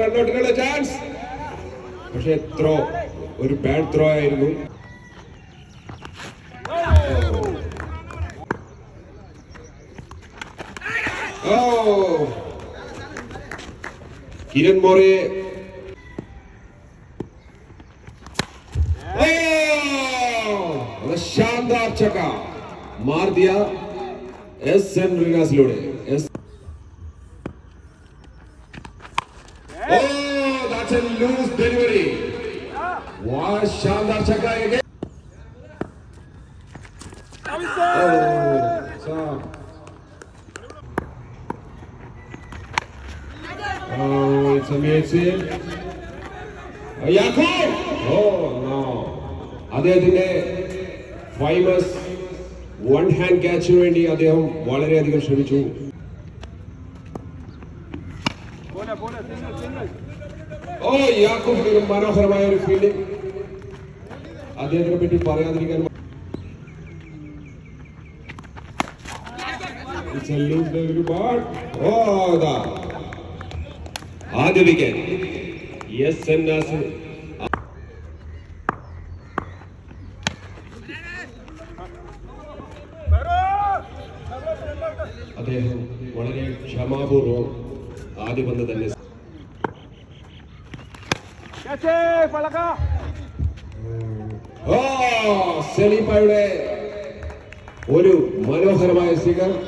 റൺഔട്ടിനുള്ള chance പക്ഷെ throw ഒരു bad throw ആയിരുന്നു. ഓ شاندار چکا مار دیا ایس ایم روکاس لوڈے لوز ڈیلوری وہ شاندار چکا Oh, it's amazing. യാക്കോബ് ഓ നോ അദ്ദേഹത്തിന്റെ ഫൈമസ് വൺ ഹാൻഡ് ക്യാച്ചിന് വേണ്ടി അദ്ദേഹം വളരെയധികം ശ്രമിച്ചു ഓ യാക്കൂബിന്റെ ഒരു മനോഹരമായ ഒരു ഫീൽഡിംഗ് അദ്ദേഹത്തിനെ പറ്റി പറയാതിരിക്കാൻ It's a loose ആദരിക്കാൻ S N Nasar അദ്ദേഹം വളരെ ക്ഷമാപൂർവം ആദ്യം വന്ന് തന്നെ സെലീപ്പയുടെ ഒരു മനോഹരമായ സ്വീകരണം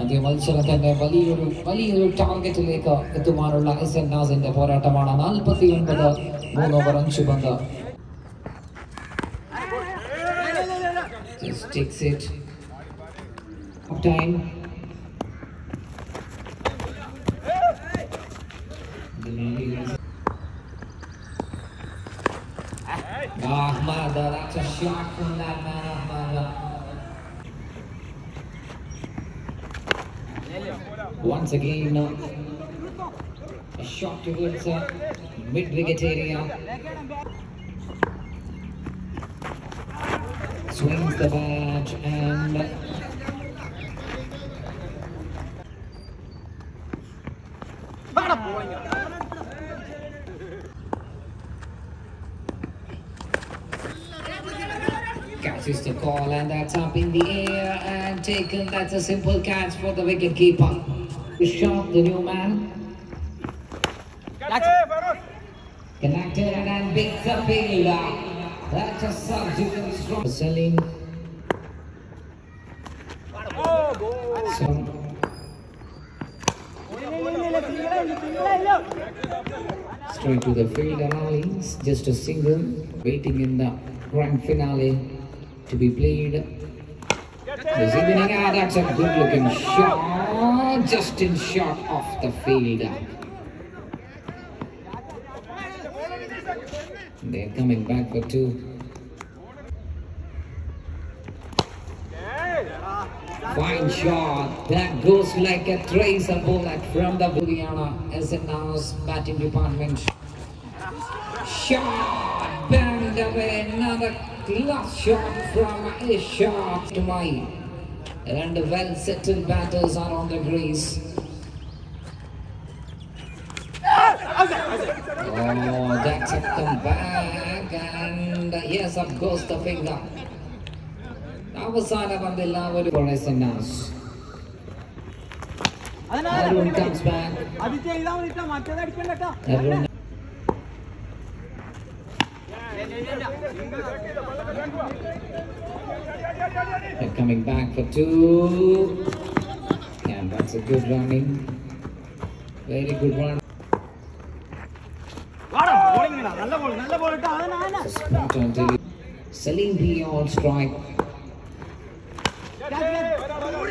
ആദ്യ മത്സരത്തിന്റെ വലിയൊരു വലിയൊരു ടാർഗറ്റിലേക്ക് എത്തുവാനുള്ള എസ് എൻ നാസിന്റെ പോരാട്ടമാണ് നാൽപ്പത്തി ഒൻപത് മൂന്ന് ഓവർ അഞ്ച് പന്ത് Just takes it. Half time. The Mariners Ahmad, that's a shot from that man, Once again, uh, a shot towards uh, mid-wicket area. Swings the bat and catches the call and that's up in the air and taken. That's a simple catch for the wicket keeper. Shot the new man. Connected and beats the fielder. That's a surgical strong. Selling. So, straight to the field and alleys. Just a single. Waiting in the grand finale to be played evening. Ah, that's a good looking shot. Just in shot off the field. They're coming back for two. Fine shot. That goes like a tracer bullet from the Boogiana SNR's batting department. Shot. Banged away. Another class shot from a shot to my. And the well settled batters are on the grease. Oh, that's a comeback, and uh, yes, of course, the finger. അവസാന പന്തിൽ ആ ഒരു പൊഴസന്നാസ് അതിനാ Arun comes back They're coming back for two. Yeah, that's a good running. Very good run. Salim B all strike.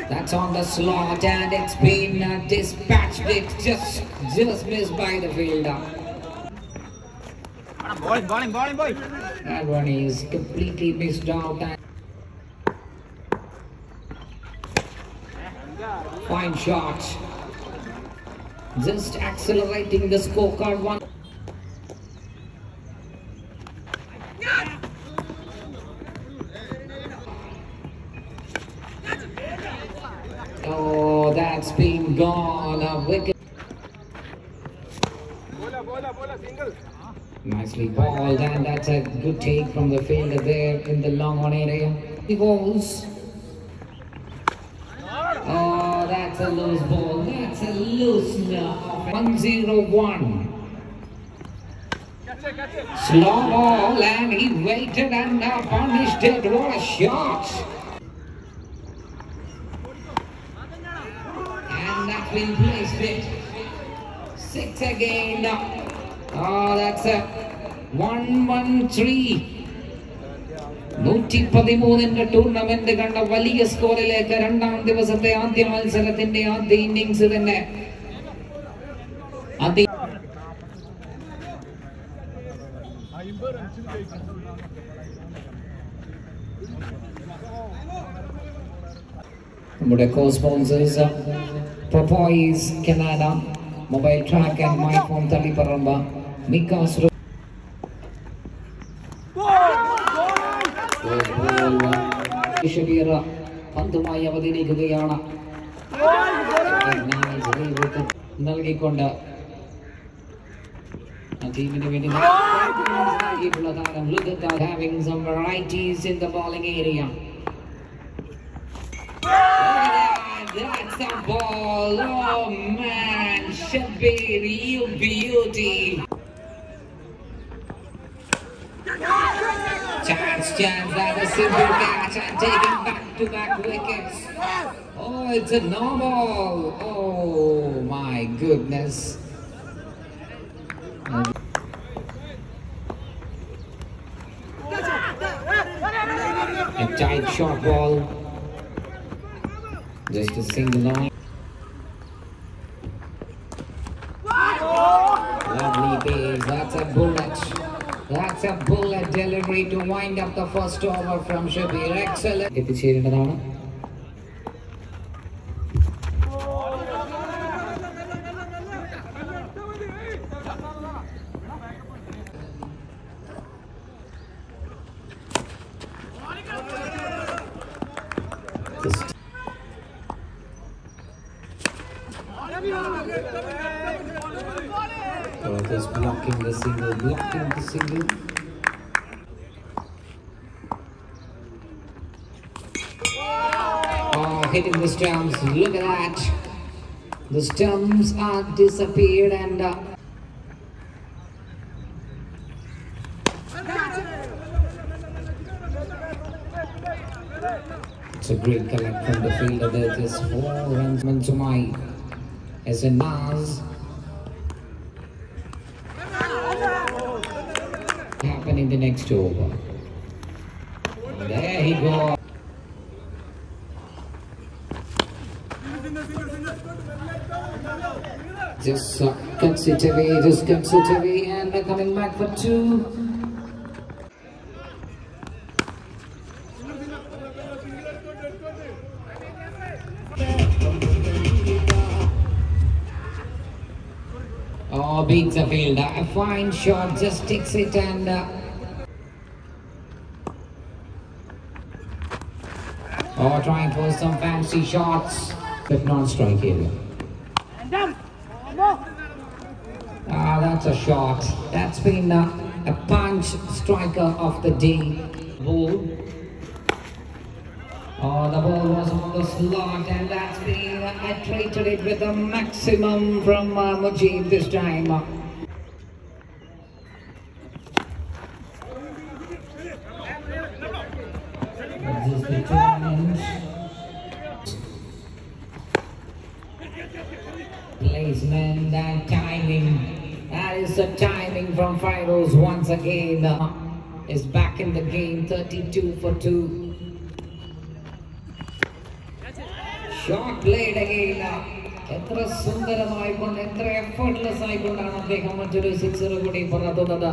That's on the slot and it's been uh, dispatched. It just just missed by the fielder. Boy. That one is completely missed out. Fine shot. Just accelerating the scorecard one. Oh, that's been gone. A. Nicely balled, and that's a good take from the fielder there in the long on area. He goes. Oh, that's a loose ball. That's a loose now. 101. Slow ball, and he waited and now punished it. What a shot! And that's been placed it. Six again. Oh, that's a 113. നൂറ്റി പതിമൂന്നിന്റെ tournament കണ്ട വലിയ സ്കോറിലേക്ക് രണ്ടാം ദിവസത്തെ ആദ്യ മത്സരത്തിന്റെ ആദ്യ innings തന്നെ നമ്മുടെ co sponsors mobile track and my phone Taliparamba മിക്കാസ് പന്തുമായി അവതരിക്കുകയാണ്. നൽകിക്കൊണ്ട് beauty. Chance, that a simple catch and taking back to back wickets. Oh, it's a no ball. Oh my goodness. A tight short ball. Just a single on. Bullet to wind up the first over from Shabir. Excellent. എത്തിച്ചേരേണ്ടതാണ് So just blocking the single, blocking the single. Hitting the stumps. Look at that. The stumps are disappeared and uh, it's a great collect from the fielder. There is four runs. Mansumai as a Naz. Happen in the next over. There he goes. Just uh, cuts it away, just cuts it away, and they're coming back for two. Oh, beats a fielder. A fine shot, just takes it and. Uh, oh, trying for some fancy shots, but non-strike area. Ah, that's a shot. That's been uh, a punch striker of the day. Ball. Oh, the ball was on the slot, and that's been I treated it with a maximum from uh, Mujib this time is the challenge. Placement and timing. That is the timing from Firos once again. uh, is back in the game, 32 for 2. Shot played again എത്ര സുന്ദരമായിക്കൊണ്ട് എത്ര effortless ആയിക്കൊണ്ടാണ് അദ്ദേഹം മറ്റൊരു sixer കൂടി പുറത്തുന്നത്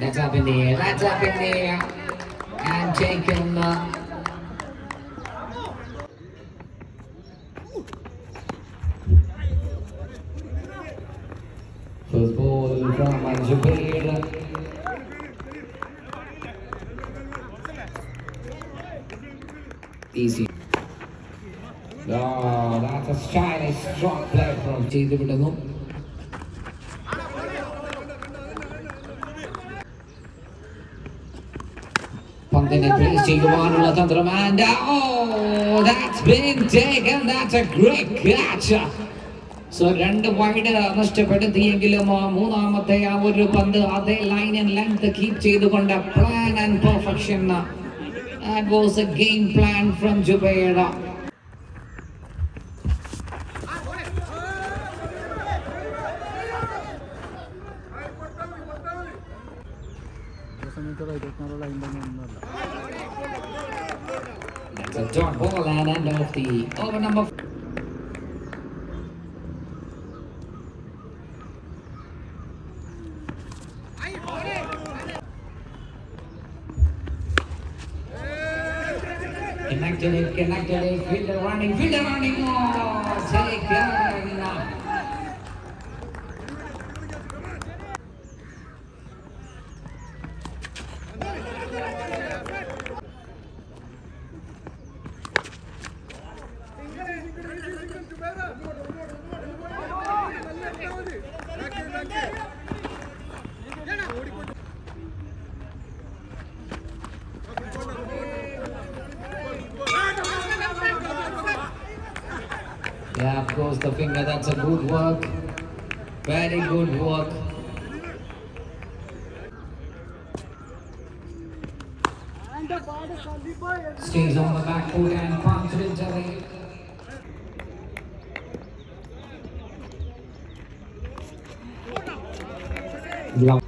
That's up in the ആക്രമണം ചെയ്തുവിടുന്നു പന്തിനെ place ചെയ്യുവാനുള്ള തന്ത്രം ഓ that's been taken that's a great catch so രണ്ട് വൈഡ് നഷ്ടപ്പെടുത്തിയെങ്കിലും മൂന്നാമത്തെ ആ ഒരു പന്ത് അതേ ലൈൻ ആൻഡ് ലെങ്ത് കീപ് ചെയ്തുകൊണ്ട് plan and perfection that was a game plan from ജുബേഡ A dot ball and end of the over number. Connected it, connected it, fielder running, fielder running, oh, taken. Yeah, of course, the finger, that's a good work. Very good work. Stays on the back foot and confident away. Love.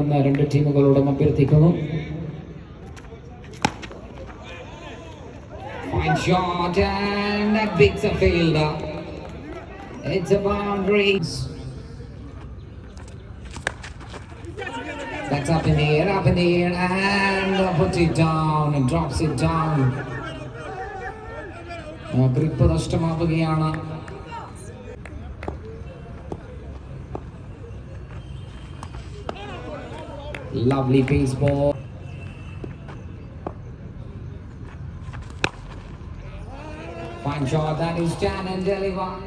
ഒന്ന് രണ്ട് ടീമുകളോടും അഭ്യർത്ഥിക്കുന്നു Fine shot and that beats a fielder. It's a boundary. That's up in the air, up in the air, and puts it down and drops it down. Grip നഷ്ടമാവുകയാണ് Lovely baseball. Shot, that is Jan and deliver.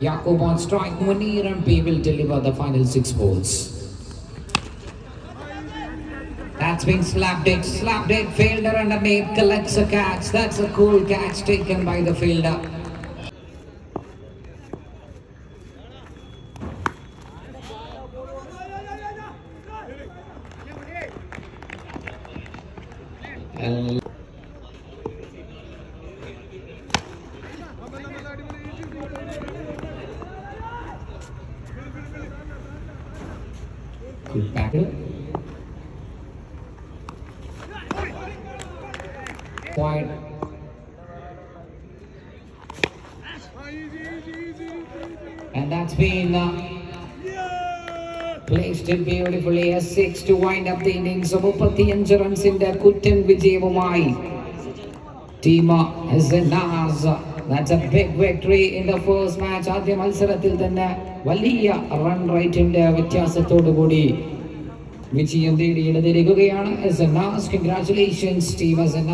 Jakub on strike, Munir and P will deliver the final six balls. That's been slapped it, slapped it, fielder underneath, collects a catch. That's a cool catch taken by the fielder. And And that's been uh, placed it beautifully. A six to wind up the innings. മുപ്പത്തിയഞ്ച് റൺസിന്റെ കുറ്റൻ വിജയവുമായി team That's a big victory in the first match. ആദ്യ മത്സരത്തിൽ തന്നെ വലിയ run റേറ്റിന്റെ വ്യത്യാസത്തോടു കൂടി വിജയം നേടിയെടുത്തിരിക്കുകയാണ് S N congratulations team S N